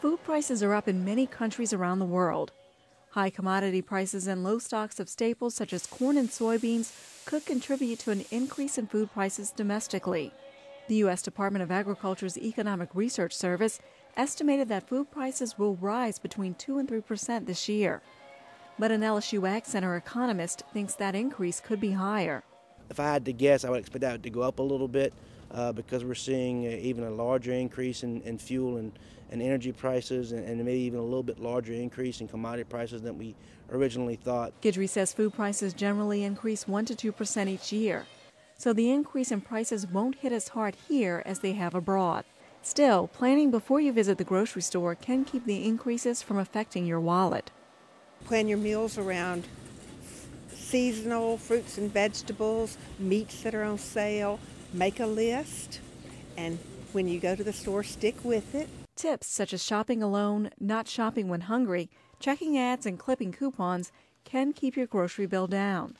Food prices are up in many countries around the world. High commodity prices and low stocks of staples such as corn and soybeans could contribute to an increase in food prices domestically. The U.S. Department of Agriculture's Economic Research Service estimated that food prices will rise between 2 and 3 percent this year. But an LSU Ag Center economist thinks that increase could be higher. If I had to guess, I would expect that to go up a little bit uh, because we're seeing uh, even a larger increase in, in fuel and, and energy prices and, and, maybe even a little bit larger increase in commodity prices than we originally thought. Guidry says food prices generally increase 1 to 2 percent each year, so the increase in prices won't hit as hard here as they have abroad. Still, planning before you visit the grocery store can keep the increases from affecting your wallet. Plan your meals around seasonal fruits and vegetables, meats that are on sale. Make a list, and when you go to the store, stick with it. Tips such as shopping alone, not shopping when hungry, checking ads, and clipping coupons can keep your grocery bill down.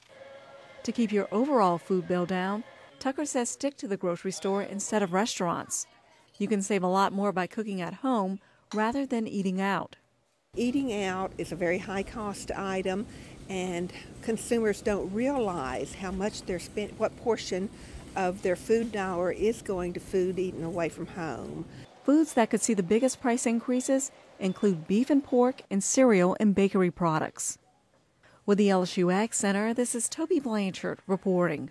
To keep your overall food bill down, Tucker says stick to the grocery store instead of restaurants. You can save a lot more by cooking at home rather than eating out. Eating out is a very high cost item, and consumers don't realize how much they're spent, what portion of their food dollar is going to food eaten away from home. Foods that could see the biggest price increases include beef and pork and cereal and bakery products. With the LSU Ag Center, this is Tobie Blanchard reporting.